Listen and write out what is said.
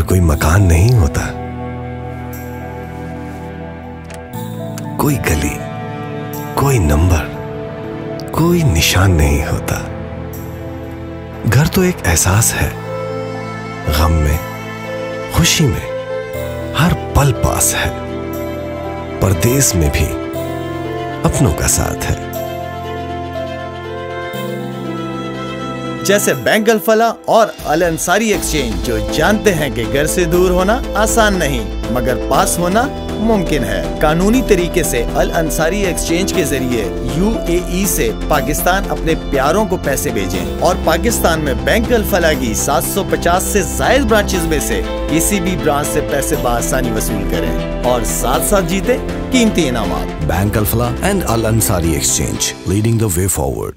कोई मकान नहीं होता। कोई गली, कोई नंबर, कोई निशान नहीं होता। घर तो एक एहसास है, गम में, खुशी में, हर पल पास है। परदेश में भी अपनों का साथ है। जैसे बैंक अल्फला और अल अंसारी एक्सचेंज, जो जानते हैं कि घर से दूर होना आसान नहीं, मगर पास होना मुमकिन है। कानूनी तरीके से अल अंसारी एक्सचेंज के ज़रिए यूएई से पाकिस्तान अपने प्यारों को पैसे भेजें और पाकिस्तान में बैंक अल्फला की 750 से जायद ब्रांचेज में से किसी भी ब्रांच से पैसे बसानी वसूल करें और साथ साथ जीते कीमती इनाम। Bank Alfalah and Al Ansari exchange leading the way forward